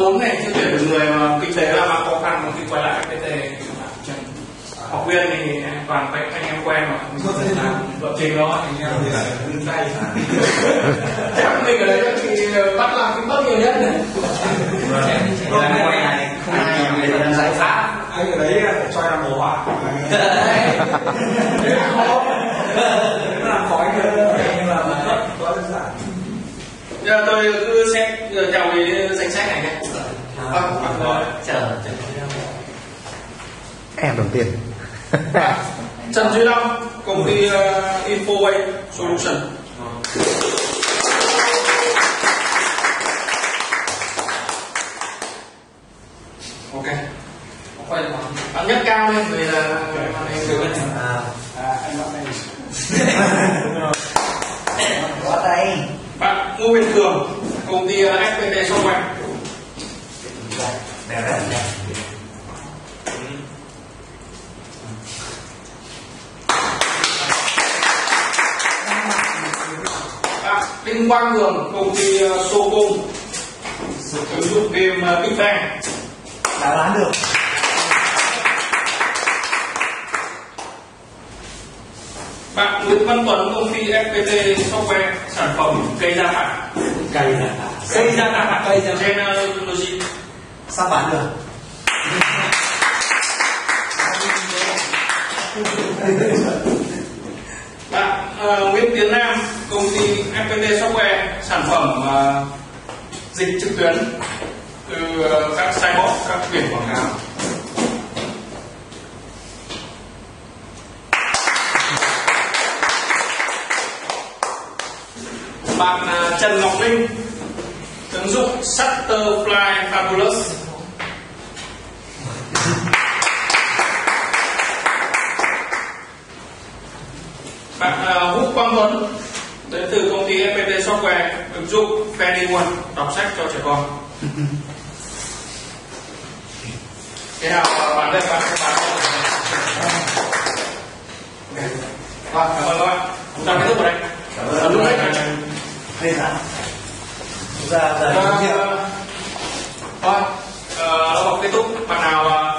huống này chưa thể được người mà kinh tế là khó khăn mà khi quay lại cái tề học viên thì toàn các anh em quen mà. Mình có thể làm lập trình đó thì em thì là đứng tay. Chắc mình ở đấy thì ờ, bắt làm cái bất nhiều nhất này vâng, không ai không ai làm giải pháp dạ. anh ở đấy ờ, cho em đồ hỏa khó giờ tôi cứ xét chào cái danh sách này nhé. Vâng vâng rồi chờ em đầu tiên Trần Duy Long, công ty uh, Infoway Solution. Ok. Quay lại. Bạn nhất cao lên vì là à. À, anh nói đây. có tay Bạn Ngô Việt Cường, công ty FPT Software. đẹp Bạn Đinh Quang Cường, công ty uh, Socom. Ứng dụng game uh, Big Bang. đã bán được Bạn Nguyễn Văn Tuấn, công ty FPT Software, sản phẩm cây gia phả. cây là Cây gia phả. Cây gia phả. Genealogy. sao bán được Bạn ờ, Nguyễn Tiến Nam, công ty FPT Software, sản phẩm ờ, dịch trực tuyến từ ờ, các signboard, các biển quảng cáo. Bạn ờ, Trần Ngọc Linh, ứng dụng Shutterfly Fabulous. Bạn uh, Vũ Quang Tuấn đến từ công ty FPT Software ứng dụng Fanny One đọc sách cho trẻ con. Thế nào ờ, bạn đây bạn bạn Ok. Vâng, cảm ơn các bạn. Chúng ta kết thúc ở đây. Cảm ơn. Ấn nút hết đây là ra giải Vâng, ờ, ờ Thôi, học kết thúc. Bạn nào ờ,